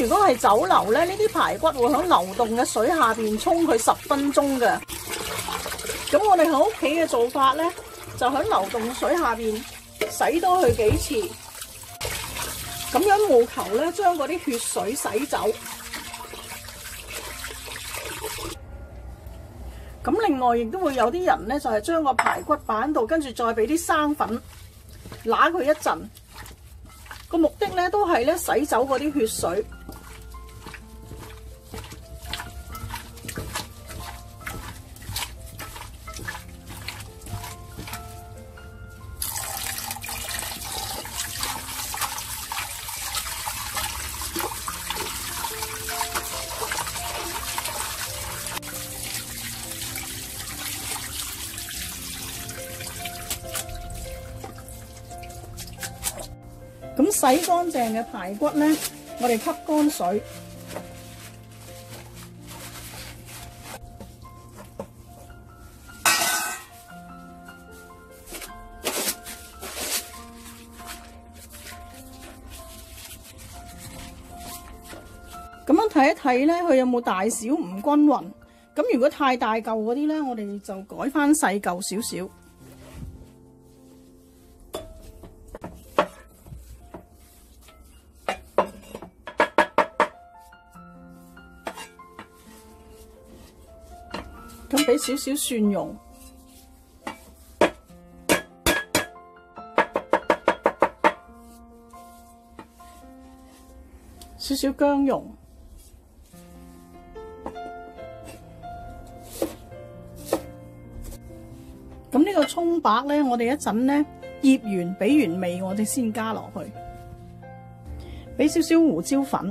如果係酒樓咧，呢啲排骨會喺流動嘅水下邊沖佢十分鐘嘅。咁我哋喺屋企嘅做法咧，就喺流動水下边洗多佢幾次，咁樣務求咧將嗰啲血水洗走。咁另外亦都會有啲人咧，就係將個排骨擺喺度，跟住再俾啲生粉揦佢一陣。個目的咧都係咧洗走嗰啲血水。咁洗乾淨嘅排骨咧，我哋吸乾水，咁樣睇一睇咧，佢有冇大小唔均勻？咁如果太大嚿嗰啲咧，我哋就改翻細嚿少少。咁俾少少蒜蓉，少少薑蓉，咁呢個葱白咧，我哋一陣咧醃完，俾完味，我哋先加落去，俾少少胡椒粉。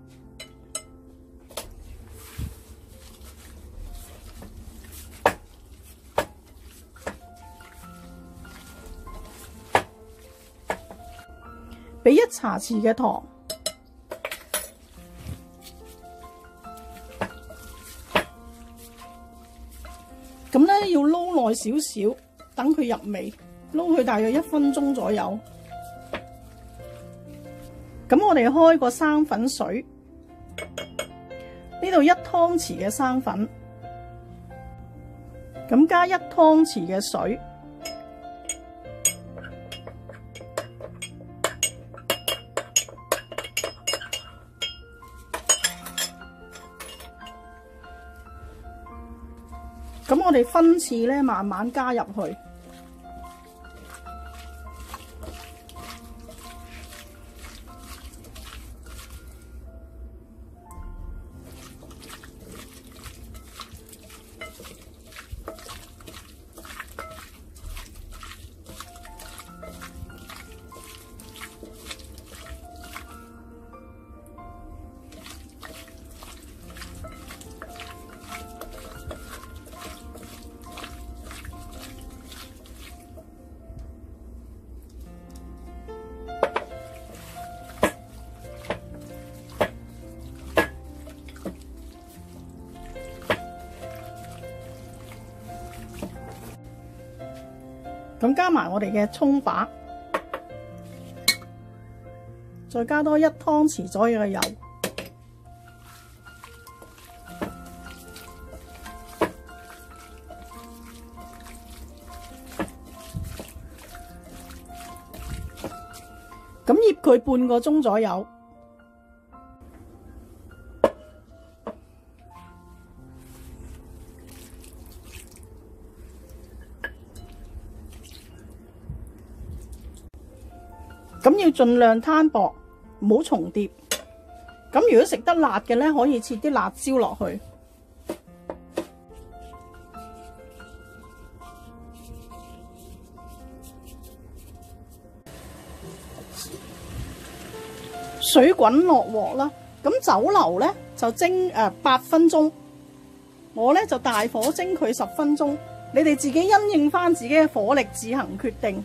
俾一茶匙嘅糖，咁咧要撈耐少少，等佢入味，撈佢大約一分鐘左右。咁我哋開個生粉水，呢度一湯匙嘅生粉，咁加一湯匙嘅水。咁我哋分次咧，慢慢加入去。咁加埋我哋嘅葱白，再加多一湯匙左右嘅油，咁醃佢半個鐘左右。咁要盡量攤薄，唔好重疊。咁如果食得辣嘅咧，可以切啲辣椒落去。水滾落鑊啦，咁酒樓咧就蒸誒八分鐘，我咧就大火蒸佢十分鐘，你哋自己因應翻自己嘅火力自行決定。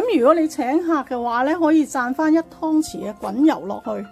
咁如果你請客嘅話咧，可以赚翻一湯匙嘅滾油落去。